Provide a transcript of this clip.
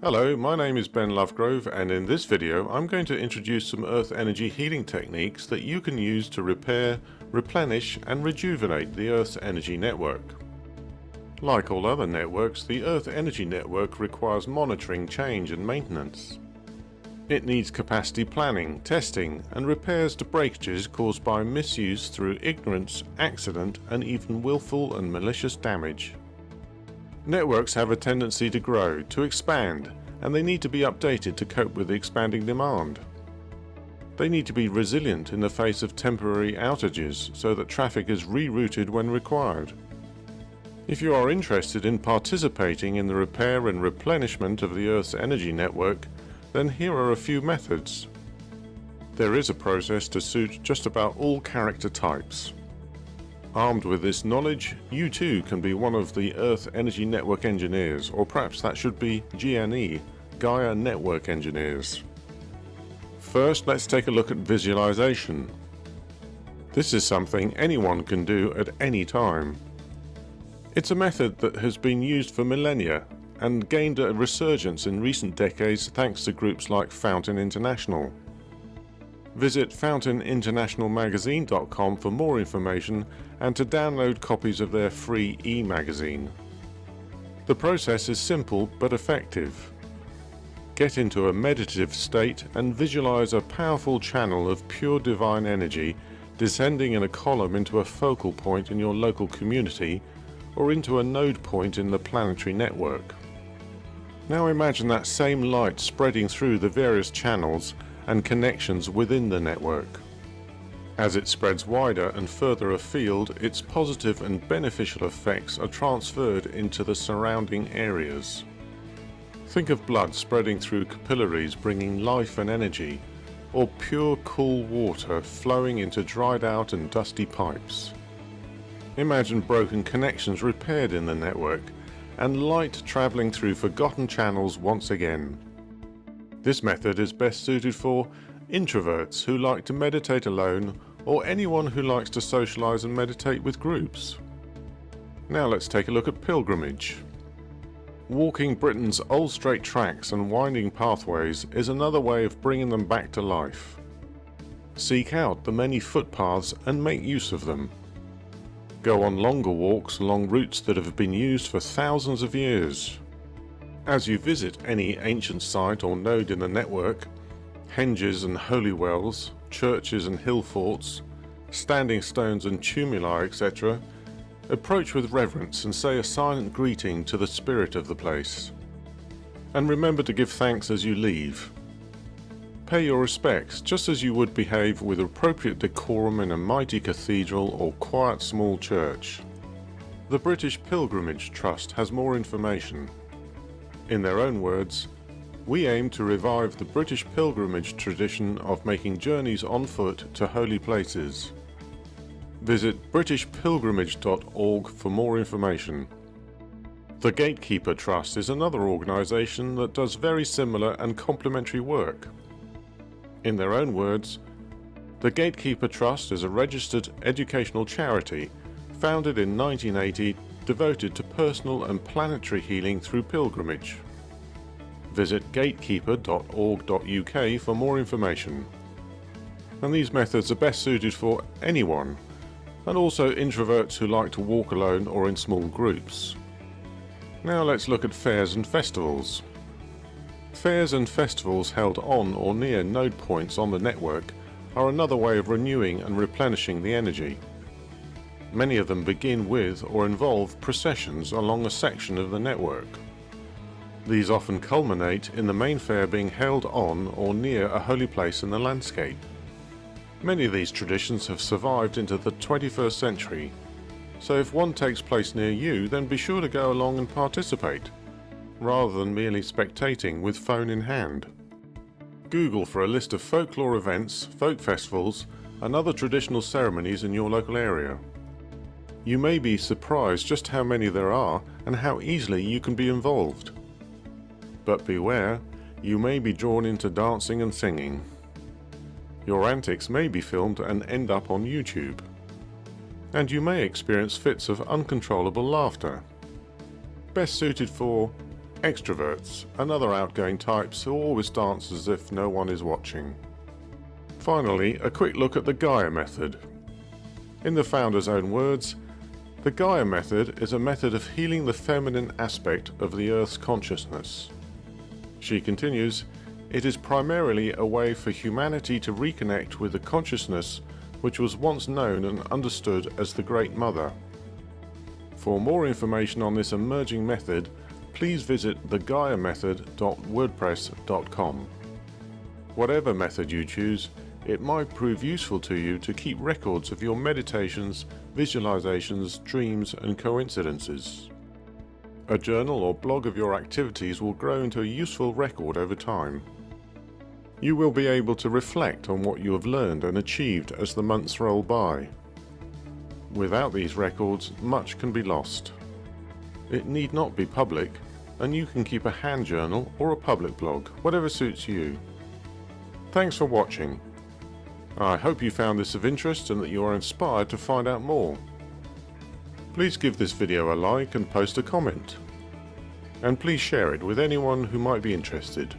Hello, my name is Ben Lovegrove and in this video I'm going to introduce some earth energy healing techniques that you can use to repair, replenish and rejuvenate the earth's energy network. Like all other networks, the earth energy network requires monitoring, change and maintenance. It needs capacity planning, testing and repairs to breakages caused by misuse through ignorance, accident and even willful and malicious damage. Networks have a tendency to grow, to expand, and they need to be updated to cope with the expanding demand. They need to be resilient in the face of temporary outages so that traffic is rerouted when required. If you are interested in participating in the repair and replenishment of the Earth's energy network, then here are a few methods. There is a process to suit just about all character types. Armed with this knowledge, you too can be one of the Earth Energy Network engineers, or perhaps that should be GNE, Gaia Network Engineers. First, let's take a look at visualization. This is something anyone can do at any time. It's a method that has been used for millennia and gained a resurgence in recent decades thanks to groups like Fountain International. Visit fountaininternationalmagazine.com for more information and to download copies of their free e-magazine. The process is simple but effective. Get into a meditative state and visualize a powerful channel of pure divine energy descending in a column into a focal point in your local community or into a node point in the planetary network. Now imagine that same light spreading through the various channels and connections within the network. As it spreads wider and further afield, its positive and beneficial effects are transferred into the surrounding areas. Think of blood spreading through capillaries bringing life and energy, or pure cool water flowing into dried out and dusty pipes. Imagine broken connections repaired in the network, and light travelling through forgotten channels once again. This method is best suited for introverts who like to meditate alone or anyone who likes to socialize and meditate with groups. Now let's take a look at pilgrimage. Walking Britain's old straight tracks and winding pathways is another way of bringing them back to life. Seek out the many footpaths and make use of them. Go on longer walks along routes that have been used for thousands of years. As you visit any ancient site or node in the network, henges and holy wells, churches and hill forts, standing stones and tumuli, etc., approach with reverence and say a silent greeting to the spirit of the place. And remember to give thanks as you leave. Pay your respects just as you would behave with appropriate decorum in a mighty cathedral or quiet small church. The British Pilgrimage Trust has more information. In their own words, we aim to revive the British pilgrimage tradition of making journeys on foot to holy places. Visit britishpilgrimage.org for more information. The Gatekeeper Trust is another organisation that does very similar and complementary work. In their own words, the Gatekeeper Trust is a registered educational charity founded in 1980 devoted to personal and planetary healing through pilgrimage. Visit gatekeeper.org.uk for more information. And these methods are best suited for anyone, and also introverts who like to walk alone or in small groups. Now let's look at fairs and festivals. Fairs and festivals held on or near node points on the network are another way of renewing and replenishing the energy. Many of them begin with or involve processions along a section of the network. These often culminate in the main fair being held on or near a holy place in the landscape. Many of these traditions have survived into the 21st century, so if one takes place near you then be sure to go along and participate, rather than merely spectating with phone in hand. Google for a list of folklore events, folk festivals and other traditional ceremonies in your local area. You may be surprised just how many there are and how easily you can be involved. But beware, you may be drawn into dancing and singing. Your antics may be filmed and end up on YouTube. And you may experience fits of uncontrollable laughter. Best suited for extroverts and other outgoing types who always dance as if no one is watching. Finally, a quick look at the Gaia method. In the founder's own words, the Gaia method is a method of healing the feminine aspect of the Earth's consciousness. She continues, it is primarily a way for humanity to reconnect with the consciousness which was once known and understood as the Great Mother. For more information on this emerging method, please visit thegaiamethod.wordpress.com. Whatever method you choose, it might prove useful to you to keep records of your meditations, visualizations, dreams and coincidences. A journal or blog of your activities will grow into a useful record over time. You will be able to reflect on what you have learned and achieved as the months roll by. Without these records, much can be lost. It need not be public, and you can keep a hand journal or a public blog, whatever suits you. Thanks for watching. I hope you found this of interest and that you are inspired to find out more. Please give this video a like and post a comment. And please share it with anyone who might be interested.